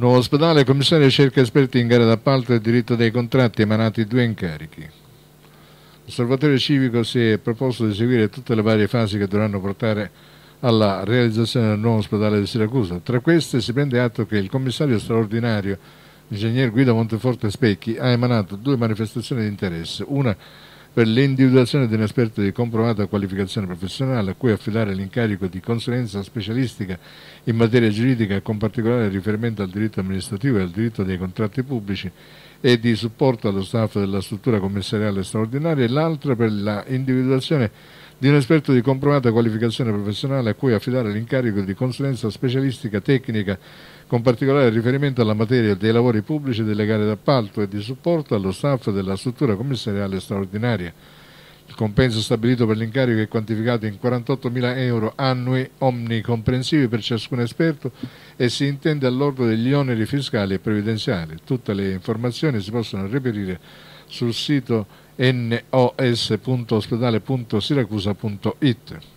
Nuovo ospedale, commissario cerca esperti in gara d'appalto e diritto dei contratti, emanati due incarichi. L'osservatorio civico si è proposto di seguire tutte le varie fasi che dovranno portare alla realizzazione del nuovo ospedale di Siracusa. Tra queste si prende atto che il commissario straordinario, ingegner Guido Monteforte Specchi, ha emanato due manifestazioni di interesse, una per l'individuazione di un esperto di comprovata qualificazione professionale a cui affidare l'incarico di consulenza specialistica in materia giuridica con particolare riferimento al diritto amministrativo e al diritto dei contratti pubblici e di supporto allo staff della struttura commissariale straordinaria e l'altra per l'individuazione di un esperto di comprovata qualificazione professionale a cui affidare l'incarico di consulenza specialistica tecnica con particolare riferimento alla materia dei lavori pubblici, delle gare d'appalto e di supporto allo staff della struttura commissariale straordinaria. Il compenso stabilito per l'incarico è quantificato in 48.000 euro annui omnicomprensivi per ciascun esperto e si intende all'ordo degli oneri fiscali e previdenziali. Tutte le informazioni si possono reperire sul sito nos.ospedale.siracusa.it.